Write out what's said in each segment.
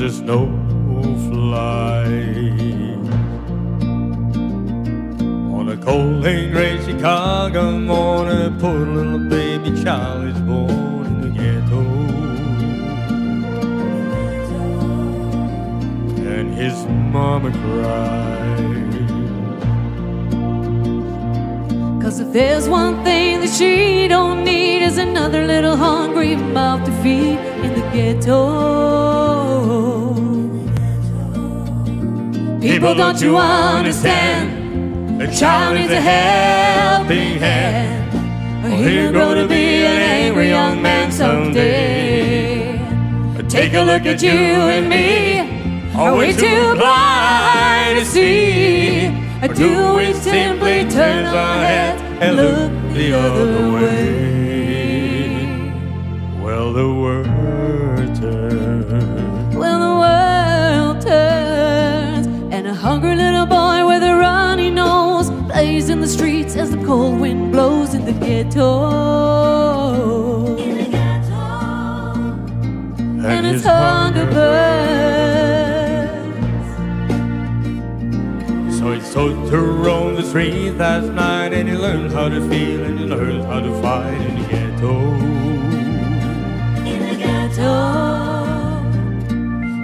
a snowflake. On a cold and gray Chicago morning, poor little baby child is born in the ghetto. And his mama cried. Cause if there's one thing that she don't need is another little hungry mouth to feed in the ghetto. People, don't you understand? A child needs a helping hand. Or he'll grow to be an angry young man someday. Take a look at you and me. Are we too blind to see? Or do we simply turn our heads and look the other way? Well, the world So to roam the streets that night and he learned how to feel and he learned how to fight in the ghetto. in the ghetto.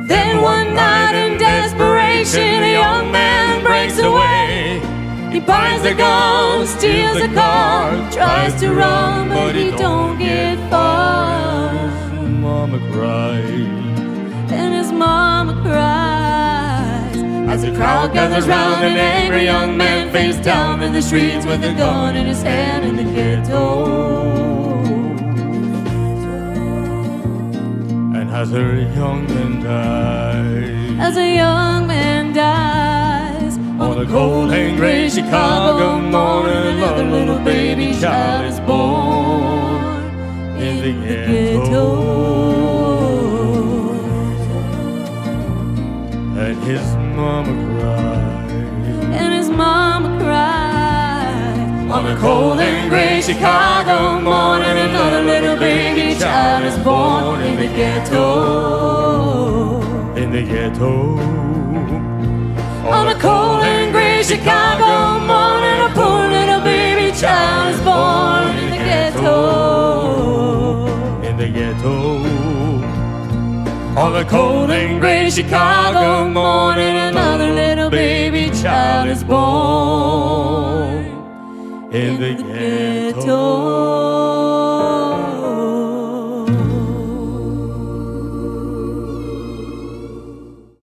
Then one night in desperation, a young man breaks away. He buys a gun, steals a car, tries to run, but he don't as the crowd gathers round an angry young man face down in the streets with a gun in his hand in the ghetto. And as a young man dies, as a young man dies on a cold and gray Chicago morning, another little baby child is born in the ghetto. And his mama cried. And his mama cried On a cold and gray Chicago morning, another little baby child is born in the ghetto. In the ghetto. On a cold and gray Chicago On a cold and gray Chicago morning, another little baby child is born in the ghetto.